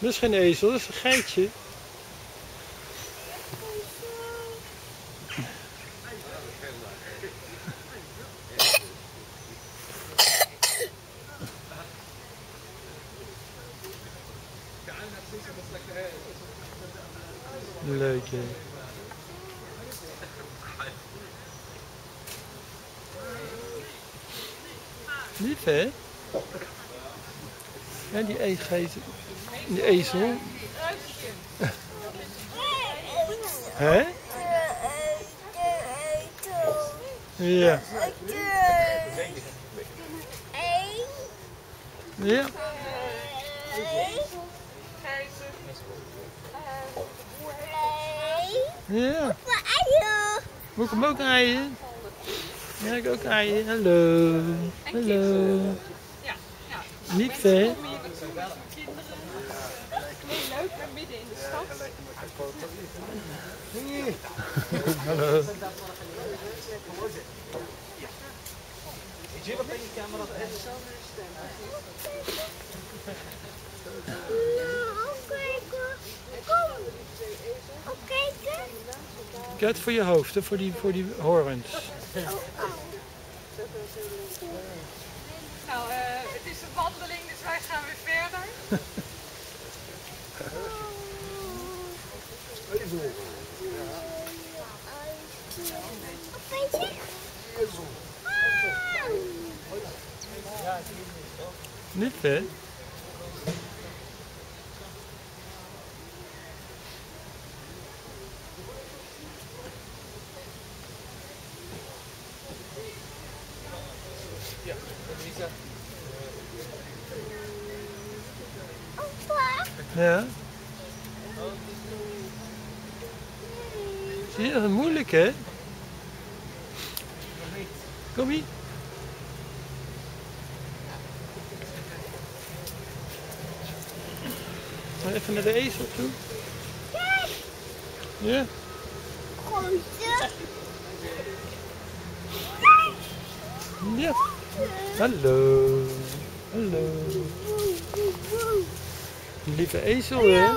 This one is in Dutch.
Dat is geen ezel, dat is een geitje. Leuk hè. Lief hè? Ja, die eetgeet. Die ezel. Hè? Ja. Ja. Ja. Moet ik hem ook rijden? Ja, ik ook rijden. Hallo. Hallo. Ja, ja. Leuk, maar midden in de stad. Hallo. Kijk voor je hoofd, hè, voor die, voor die horens. Nou, eh, het is een wandeling, dus wij gaan weer verder. Lief hè? Ja. Zie je, is moeilijk hè? Kom hier. Even naar de ezel toe. Ja. Ja. Hallo. Hallo. Lieve ezel hè?